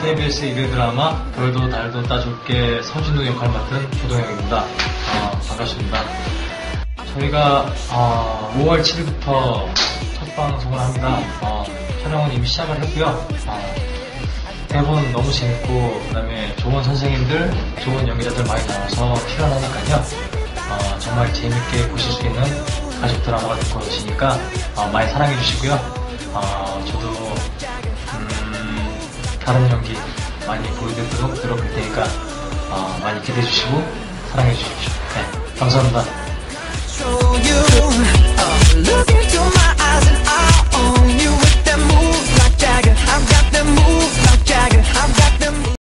KBS 일일 드라마 별도 달도 따줄게 서진우 역할 맡은 조동혁입니다. 어, 반갑습니다. 저희가 어, 5월 7일부터 첫 방송을 합니다. 어, 촬영은 이미 시작을 했고요. 어, 대본 너무 재밌고 그다음에 좋은 선생님들, 좋은 연기자들 많이 나와서 필요하니까요. 어, 정말 재밌게 보실 수 있는 가족 드라마가 될 것이니까 어, 많이 사랑해 주시고요. 어, 저도 음, 다른 연기 많이 보여드리도록 노력할 테니까 어, 많이 기대해 주시고 사랑해 주십시오. 네, 감사합니다.